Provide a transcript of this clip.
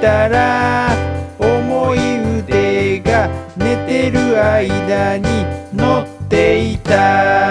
たら重い腕が寝てる間に乗っていた。